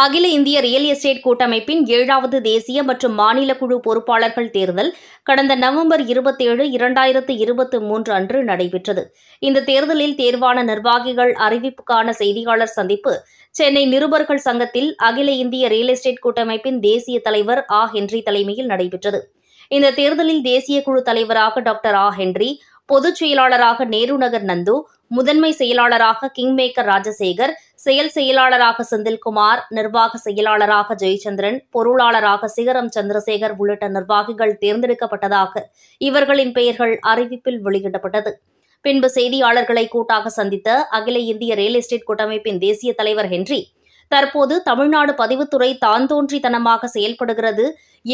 அகில இந்திய real estate கூட்டமைப்பின் ஏழாவது தேசிய மற்றும் மாநில குழு பொறுப்பாளர்கள் தேர்தல் கடந்த நவம்பர் இருபத்தேழு இரண்டாயிரத்து இருபத்தி மூன்று அன்று நடைபெற்றது. இந்த தேர்தலில் தேர்வான நிர்வாகிகள் அறிவிப்புக்கான செய்தியாளர் சந்திப்பு சென்னை நிருபர்கள் சங்கத்தில் அகில இந்திய ரியல் எஸ்டேட் கூட்டமைப்பின் தேசிய தலைவர் ஆ. ஹென்றி தலைமையில் நடைபெற்றது. இந்த தேர்தலில் தேசிய குழு தலைவராக டாக்டர் ஆ. ஹென்றி பொதுச் செயலாளராக நேரு நகர் நந்து முதன்மை செயலாளராக கிங்மேக்கர் ராஜசேகர் செயல் செயலாளராக செந்தில்குமார் நிர்வாக செயலாளராக ஜெயச்சந்திரன் பொருளாளராக சிகரம் சந்திரசேகர் உள்ளிட்ட நிர்வாகிகள் தேர்ந்தெடுக்கப்பட்டதாக இவர்களின் பெயர்கள் அறிவிப்பில் வெளியிடப்பட்டது. பின்பு செய்தியாளர்களை கூட்டாக சந்தித்த அகில இந்திய ரியல் எஸ்டேட் கூட்டமைப்பின் தேசிய தலைவர் ஹென்றி தற்போது தமிழ்நாடு பதிவுத்துறை தான்தோன்றித்தனமாக செயல்படுகிறது.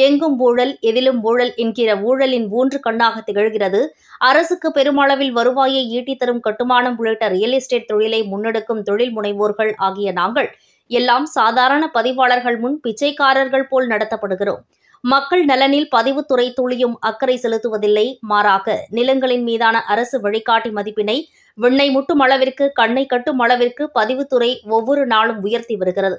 எங்கும் ஊழல் எதிலும் ஊழல் என்கிற ஊழலின் ஊன்று கண்ணாக திகழ்கிறது. அரசுக்கு பெருமளவில் வருவாயை ஈட்டித்தரும் கட்டுமானம் உள்ளிட்ட ரியல் எஸ்டேட் தொழிலை முன்னெடுக்கும் தொழில் முனைவோர்கள் ஆகிய நாங்கள் எல்லாம் சாதாரண பதிவாளர்கள் முன் பிச்சைக்காரர்கள் போல் நடத்தப்படுகிறோம். மக்கள் நலனில் பதிவுத்துறை துளியும் அக்கறை செலுத்துவதில்லை. மாறாக நிலங்களின் மீதான அரசு வழிகாட்டி மதிப்பினை விண்ணை முட்டும் அளவிற்கு கண்ணை கட்டும் அளவிற்கு பதிவுத்துறை ஒவ்வொரு நாளும் உயர்த்தி வருகிறது.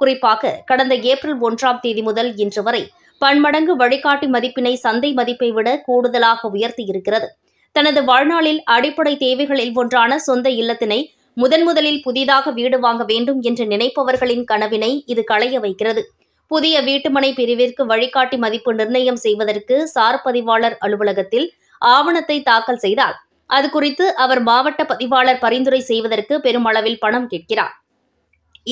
குறிப்பாக கடந்த ஏப்ரல் ஒன்றாம் தேதி முதல் இன்று வரை பன்மடங்கு வழிகாட்டி மதிப்பினை சந்தை மதிப்பை விட கூடுதலாக உயர்த்தி இருக்கிறது. தனது வாழ்நாளில் அடிப்படை தேவைகளில் ஒன்றான சொந்த இல்லத்தினை முதன் முதலில் புதிதாக வீடு வாங்க வேண்டும் என்று நினைப்பவர்களின் கனவினை இது களைய வைக்கிறது. புதிய வீட்டுமனை பிரிவிற்கு வழிகாட்டி மதிப்பு நிர்ணயம் செய்வதற்கு சார் பதிவாளர் அலுவலகத்தில் ஆவணத்தை தாக்கல் செய்தால் அது குறித்து அவர் மாவட்ட பதிவாளர் பரிந்துரை செய்வதற்கு பெருமளவில் பணம் கேட்கிறார்.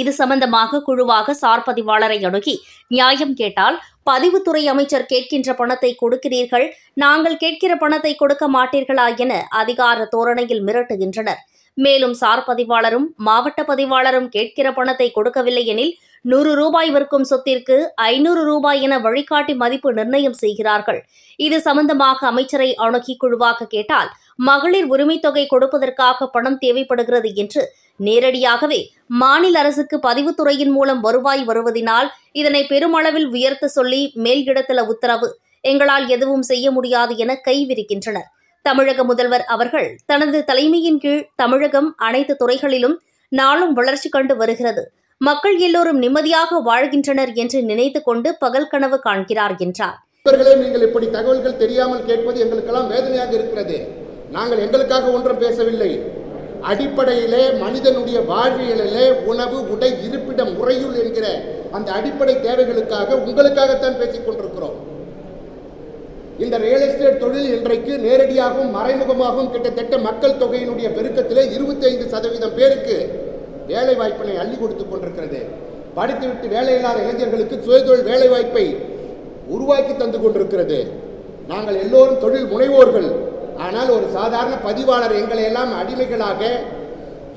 இது சம்பந்தமாக குழுவாக சார் பதிவாளரை அணுகி நியாயம் கேட்டால் பதிவுத்துறை அமைச்சர் கேட்கின்ற பணத்தை கொடுக்கிறீர்கள். நாங்கள் கேட்கிற பணத்தை கொடுக்க மாட்டீர்களா என அதிகார தோரணையில் மிரட்டுகின்றனர். மேலும் சார் பதிவாளரும் மாவட்ட பதிவாளரும் கேட்கிற பணத்தை கொடுக்கவில்லை எனில் நூறு ரூபாய் விற்கும் சொத்திற்கு ஐநூறு ரூபாய் என வழிகாட்டி மதிப்பு நிர்ணயம் செய்கிறார்கள். இது சம்பந்தமாக அமைச்சரை அணுகி குழுவாக கேட்டால் மகளிர் உரிமைத் தொகை கொடுப்பதற்காக பணம் தேவைப்படுகிறது என்று நேரடியாகவே மாநில அரசுக்கு பதிவுத்துறையின் மூலம் வருவாய் வருவதினால் இதனை பெருமளவில் உயர்த்த சொல்லி மேல் இடத்தில உத்தரவு. எங்களால் எதுவும் செய்ய முடியாது என கைவிரிக்கின்றனர் தமிழக முதல்வர் அவர்கள் தனது தலைமையின் கீழ் தமிழகம் அனைத்து துறைகளிலும் நாளும் வளர்ச்சி கண்டு வருகிறது. மக்கள் எல்லோரும் நிம்மதியாக வாழ்கின்றனர் என்று நினைத்துக் கொண்டு பகல் கனவு காண்கிறார் என்றார். நீங்கள் இப்படி தகவல்கள் தெரியாமல் கேட்பது எங்களுக்கெல்லாம் வேதனையாக இருக்கிறது. நாங்கள் எங்களுக்காக ஒன்றும் பேசவில்லை. அடிப்படையிலே மனிதனுடைய வாழ்வியலிலே உணவு உடை இருப்பிடம் முறையுள் என்கிற அந்த அடிப்படை தேவைகளுக்காக உங்களுக்காகத்தான் பேசிக் கொண்டிருக்கிறோம். இந்த ரியல் எஸ்டேட் தொழில் இன்றைக்கு நேரடியாகவும் மறைமுகமாகவும் கிட்டத்தட்ட மக்கள் தொகையினுடைய பெருக்கத்திலே இருபத்தைந்து சதவீதம் பேருக்கு வேலை வாய்ப்பினை அள்ளி கொடுத்து கொண்டிருக்கிறது. படித்துவிட்டு வேலையில்லாத இளைஞர்களுக்கு சுயதொழில் வேலை வாய்ப்பை உருவாக்கி தந்து கொண்டிருக்கிறது. நாங்கள் எல்லோரும் தொழில் முனைவோர்கள். ஆனால் ஒரு சாதாரண பதிவாளர் எங்களை எல்லாம் அடிமைகளாக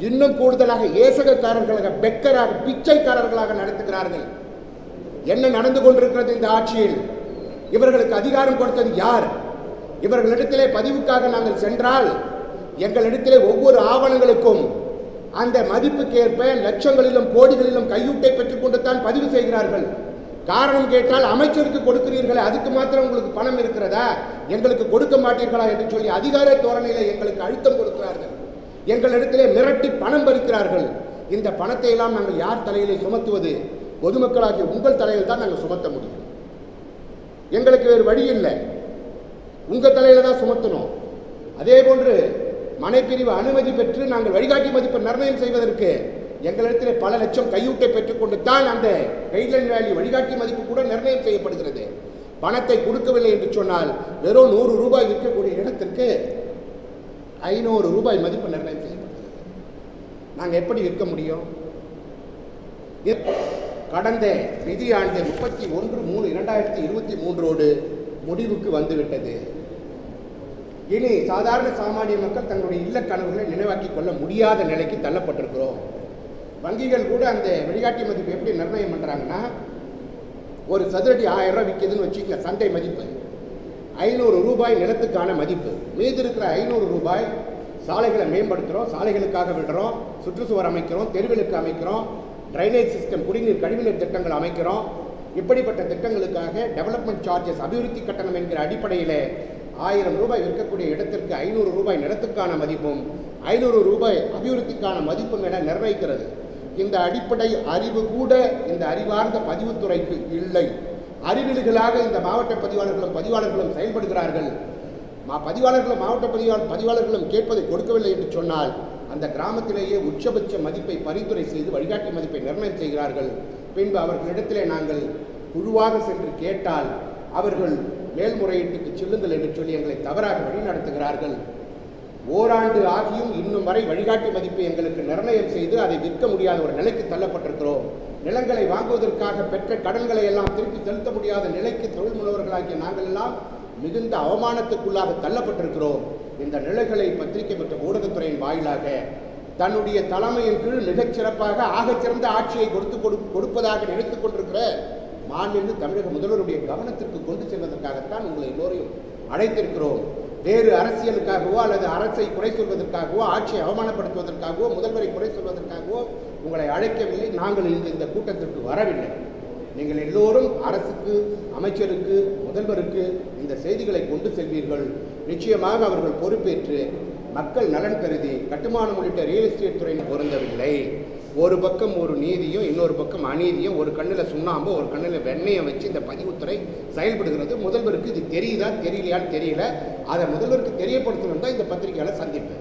இன்னும் கூடுதலாக ஏசகக்காரர்களாக பெக்கராக பிச்சைக்காரர்களாக நடத்துகிறார்கள். என்ன நடந்து கொண்டிருக்கிறது இந்த ஆட்சியில்? இவர்களுக்கு அதிகாரம் கொடுத்தது யார்? இவர்களிடத்திலே பதிவுக்காக நாங்கள் சென்றால் எங்களிடத்திலே ஒவ்வொரு ஆவணங்களுக்கும் அந்த மதிப்புக்கேற்ப லட்சங்களிலும் கோடிகளிலும் கையூட்டை பெற்றுக்கொண்டு தான் பதிவு செய்கிறார்கள். காரணம் கேட்டால் அமைச்சருக்கு கொடுக்கிறீர்களே அதுக்கு மாத்திரம் உங்களுக்கு பணம் இருக்கிறதா? எங்களுக்கு கொடுக்க மாட்டீர்களா என்று சொல்லி அதிகார தோரணையில எங்களுக்கு அழுத்தம் கொடுக்கிறார்கள். எங்களிடத்திலே மிரட்டி பணம் பறிக்கிறார்கள். இந்த பணத்தை எல்லாம் நாங்கள் யார் தலையிலே சுமத்துவது? பொதுமக்களாகிய உங்கள் தலையில் தான் நாங்கள் சுமத்த முடியும். எங்களுக்கு வேறு வழி இல்லை. உங்கள் தலையில் தான் சுமத்தணும். அதே போன்று மனைப்பிரிவு அனுமதி பெற்று நாங்கள் வழிகாட்டி மதிப்பை நிர்ணயம் செய்வதற்கு எங்களிடத்தில் பல லட்சம் கையூட்டை பெற்றுக்கொண்டு தான் அந்த கைட்லைன் வேல்யூ வழிகாட்டி மதிப்பு கூட நிர்ணயம் செய்யப்படுகிறது. பணத்தை கொடுக்கவில்லை என்று சொன்னால் வெறும் நூறு ரூபாய் விற்கக்கூடிய இடத்திற்கு ஐநூறு ரூபாய் மதிப்பு நிர்ணயம் செய்யப்படுகிறது. நாங்கள் எப்படி விற்க முடியும்? கடந்த நிதியாண்டு முப்பத்தி ஒன்று மூணு இரண்டாயிரத்தி இருபத்தி மூன்றோடு முடிவுக்கு வந்துவிட்டது. இனி சாதாரண சாமானிய மக்கள் தங்களுடைய இல்ல கனவுகளை நினைவாக்கிக் கொள்ள முடியாத நிலைக்கு தள்ளப்பட்டிருக்கிறோம். வங்கிகள் கூட அந்த வழிகாட்டி மதிப்பு எப்படி நிர்ணயம் பண்ணுறாங்கன்னா ஒரு சதுரடி ஆயிரம் ரூபாய் விற்கிதுன்னு வச்சுக்கங்க சந்தை மதிப்பு. ஐநூறு ரூபாய் நிலத்துக்கான மதிப்பு. மீது இருக்கிற ஐநூறு ரூபாய் சாலைகளை மேம்படுத்துகிறோம் சாலைகளுக்காக விடுறோம் சுற்றுச்சுவர் அமைக்கிறோம் தெருவிலுக்கு அமைக்கிறோம் ட்ரைனேஜ் சிஸ்டம் குடிநீர் கழிவுநீர் திட்டங்கள் அமைக்கிறோம். இப்படிப்பட்ட திட்டங்களுக்காக டெவலப்மெண்ட் சார்ஜஸ் அபிவிருத்தி கட்டணம் என்கிற அடிப்படையில் ஆயிரம் ரூபாய் விற்கக்கூடிய இடத்திற்கு ஐநூறு ரூபாய் நிலத்துக்கான மதிப்பும் ஐநூறு ரூபாய் அபிவிருத்திக்கான மதிப்பும் என நிர்ணயிக்கிறது. இந்த அடிப்படை அறிவு கூட இந்த அறிவார்ந்த பதிவுத்துறைக்கு இல்லை. அறிவிலிகளாக இந்த மாவட்ட பதிவாளர்களும் பதிவாளர்களும் செயல்படுகிறார்கள். பதிவாளர்களும் மாவட்ட பதிவாளர் பதிவாளர்களும் கேட்பதை கொடுக்கவில்லை என்று சொன்னால் அந்த கிராமத்திலேயே உச்சபட்ச மதிப்பை பரிந்துரை செய்து வழிகாட்டி மதிப்பை நிர்ணயம் செய்கிறார்கள். பின்பு அவர்களிடத்திலே நாங்கள் குழுவாக சென்று கேட்டால் அவர்கள் மேல்முறையீட்டுக்கு செல்லுங்கள் என்று சொல்லி எங்களை தவறாக வழிநடத்துகிறார்கள். ஓராண்டு ஆகியும் இன்னும் வரை வழிகாட்டி மதிப்பை எங்களுக்கு நிர்ணயம் செய்து அதை விற்க முடியாத ஒரு நிலைக்கு தள்ளப்பட்டிருக்கிறோம். நிலங்களை வாங்குவதற்காக பெற்ற கடன்களை எல்லாம் திருப்பி செலுத்த முடியாத நிலைக்கு தொழில் முனைவர்களாகிய நாங்கள் எல்லாம் மிகுந்த அவமானத்துக்குள்ளாக தள்ளப்பட்டிருக்கிறோம். இந்த நிலைகளை பத்திரிகை மற்றும் ஊடகத்துறையின் வாயிலாக தன்னுடைய தலைமையின் கீழ் மிகச் சிறப்பாக ஆகச்சிறந்த ஆட்சியை கொடுத்து கொடு- கொடுப்பதாக நினைத்துக் கொண்டிருக்கிற மாநில தமிழக முதல்வருடைய கவனத்திற்கு கொண்டு செல்வதற்காகத்தான் உங்களை எல்லோரையும் அழைத்திருக்கிறோம். வேறு அரசியலுக்காகவோ அல்லது அரசை குறை சொல்வதற்காகவோ ஆட்சியை அவமானப்படுத்துவதற்காகவோ முதல்வரை குறை சொல்வதற்காகவோ உங்களை அழைக்கவில்லை. நாங்கள் இந்த இந்த கூட்டத்திற்கு வரவில்லை. நீங்கள் எல்லோரும் அரசுக்கு அமைச்சருக்கு முதல்வருக்கு இந்த செய்திகளை கொண்டு செல்வீர்கள். நிச்சயமாக அவர்கள் பொறுப்பேற்று மக்கள் நலன் கருதி கட்டுமானம் உள்ளிட்ட ரியல் எஸ்டேட் துறையின் பொருந்தவில்லை. ஒரு பக்கம் ஒரு நீதியும் இன்னொரு பக்கம் அநீதியும் ஒரு கண்ணில் சுண்ணாம்பு ஒரு கண்ணில் வெண்ணையை வச்சு இந்த பதிவுத்துறை செயல்படுகிறது. முதல்வருக்கு இது தெரியுதா தெரியலையான்னு தெரியல. அதை முதல்வருக்கு தெரியப்படுத்தணும் தான் இந்த பத்திரிகையாளர் சந்திப்பு.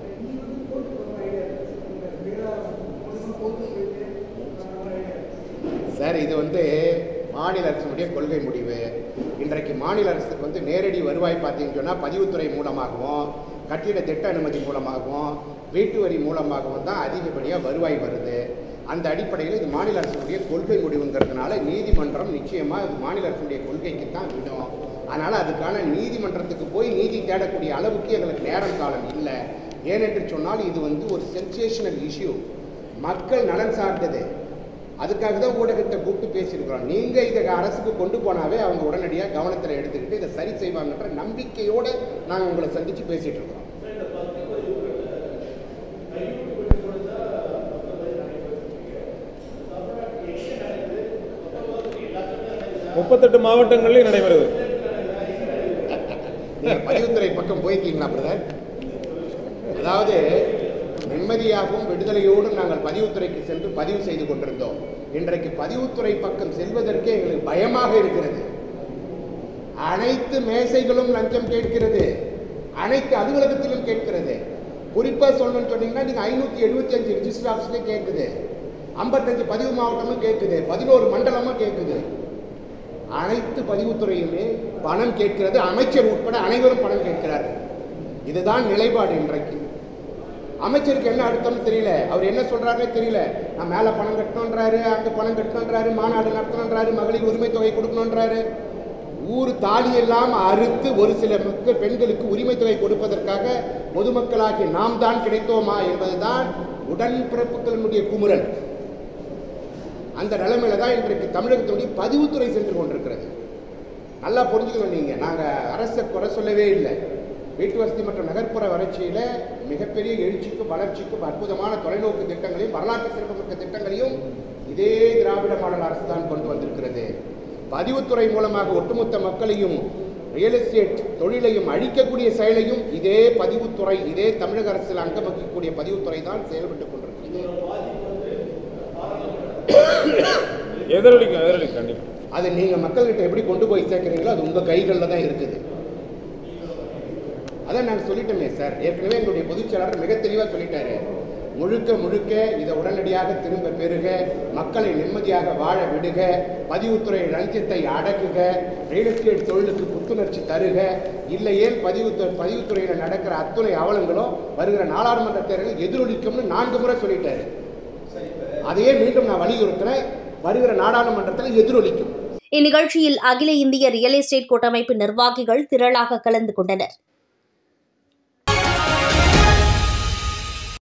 சார் இது வந்து மாநில அரசினுடைய கொள்கை முடிவு. இன்றைக்கு மாநில அரசுக்கு வந்து நேரடி வருவாய் பார்த்தீங்கன்னு சொன்னால் பதிவுத்துறை மூலமாகவும் கட்டிட திட்ட அனுமதி மூலமாகவும் வீட்டு வரி மூலமாகவும் தான் அதிகப்படியாக வருவாய் வருது. அந்த அடிப்படையில் இது மாநில அரசுடைய கொள்கை முடிவுங்கிறதுனால நீதிமன்றம் நிச்சயமாக இது மாநில அரசுடைய கொள்கைக்கு தான் விடும். அதனால் அதுக்கான நீதிமன்றத்துக்கு போய் நீதி தேடக்கூடிய அளவுக்கு எங்களுக்கு நேரம் காலம் இல்லை. ஏனென்று சொன்னால் இது வந்து ஒரு சென்சேஷனல் இஷ்யூ மக்கள் நலன் சார்ந்தது. அதுக்காக தான் ஊடகத்தை கூப்பிட்டு பேசியிருக்கிறோம். நீங்கள் இதை அரசுக்கு கொண்டு போனாவே அவங்க உடனடியாக கவனத்தில் எடுத்துக்கிட்டு இதை சரி செய்வாங்கன்ற நம்பிக்கையோடு நாங்கள் உங்களை சந்தித்து பேசிகிட்டு இருக்கிறோம் முப்பத்தெட்டு மாவட்டங்களில் நடைபெறுது. பதிவுத்துறை பக்கம் போயிருக்கீங்களா பிரதர்? அதாவது நிம்மதியாகவும் விடுதலையோடும் நாங்கள் பதிவுத்துறைக்கு சென்று பதிவு செய்து கொண்டிருந்தோம். இன்றைக்கு பதிவுத்துறை பக்கம் செல்வதற்கே எங்களுக்கு பயமாக இருக்கிறது. அனைத்து மேசைகளும் லஞ்சம் கேட்கிறது. அனைத்து அலுவலகத்திலும் கேட்கிறது. குறிப்பாக சொல்லணும்னு சொன்னீங்கன்னா நீங்கள் ஐநூற்றி எழுபத்தி அஞ்சு ரிஜிஸ்டர் ஆஃபீஸ்லேயே கேட்குது. ஐம்பத்தஞ்சு பதிவு மாவட்டமும் கேட்குது. பதினோரு மண்டலமும் கேட்குது. அனைத்து பதிவுத்துறையுமே பணம் கேட்கிறது. அமைச்சர் உட்பட அனைவரும் பணம் கேட்கிறார்கள். இதுதான் நிலைப்பாடு இன்றைக்கு. அமைச்சருக்கு என்ன அர்த்தம்னு தெரியல. அவர் என்ன சொல்றாருன்னே தெரியல. நான் மேலே பணம் கட்டணுன்றாரு அங்கே பணம் கட்டணுன்றாரு மாநாடு நடத்தணுன்றாரு மகளிர் உரிமை தொகை கொடுக்கணுன்றாரு ஊர் தாலியெல்லாம் அறுத்து ஒரு சில மக்கள் பெண்களுக்கு உரிமை தொகை கொடுப்பதற்காக பொதுமக்களாகி நாம் தான் கிடைத்தோமா என்பதுதான் உடன்பிறப்புகளினுடைய குமுறல். அந்த நிலைமையில தான் இன்றைக்கு தமிழகத்தினுடைய பதிவுத்துறை சென்று கொண்டிருக்கிறது. நல்லா புரிஞ்சுக்கணும் நீங்கள் நாங்கள் அரசை குறை சொல்லவே இல்லை. வீட்டு வசதி மற்றும் நகர்ப்புற வளர்ச்சியில் மிகப்பெரிய எழுச்சிக்கும் வளர்ச்சிக்கும் அற்புதமான தொலைநோக்கு திட்டங்களையும் வரலாற்று சிறப்புமிக்க திட்டங்களையும் இதே திராவிட மாடல் அரசு தான் கொண்டு வந்திருக்கிறது. பதிவுத்துறை மூலமாக ஒட்டுமொத்த மக்களையும் ரியல் எஸ்டேட் தொழிலையும் அழிக்கக்கூடிய செயலையும் இதே பதிவுத்துறை இதே தமிழக அரசில் அங்கம் வகிக்கக்கூடிய பதிவுத்துறை தான் செயல்பட்டுக் கொண்டிருக்கிறது அதை நீங்கள் மக்கள்கிட்ட எப்படி கொண்டு போய் சேர்க்குறீங்களோ அது உங்கள் கைகளில் தான் இருக்குது. அதான் நாங்கள் சொல்லிட்டோமே சார். ஏற்கனவே எங்களுடைய பொதுச் செயலாளர் மிக தெளிவாக சொல்லிட்டாரு. முழுக்க முழுக்க இதை உடனடியாக திரும்ப பெறுக மக்களை நிம்மதியாக வாழ விடுக பதிவுத்துறை லஞ்சத்தை அடக்குக ரியல் எஸ்டேட் தொழிலுக்கு புத்துணர்ச்சி தருக. இல்லையே பதிவுத்துறை பதிவுத்துறையில் நடக்கிற அத்துணை அவலங்களும் வருகிற நாடாளுமன்ற தேர்தலில் எதிரொலிக்கும்னு நான்கு முறை சொல்லிட்டாரு. அதையே மீண்டும் நான் வலியுறுத்துறேன் வருகிற நாடாளுமன்றத்தில் எதிரொலிக்கும். இந்நிகழ்ச்சியில் அகில இந்திய ரியல் எஸ்டேட் கூட்டமைப்பு நிர்வாகிகள் திரளாக கலந்து கொண்டனர்.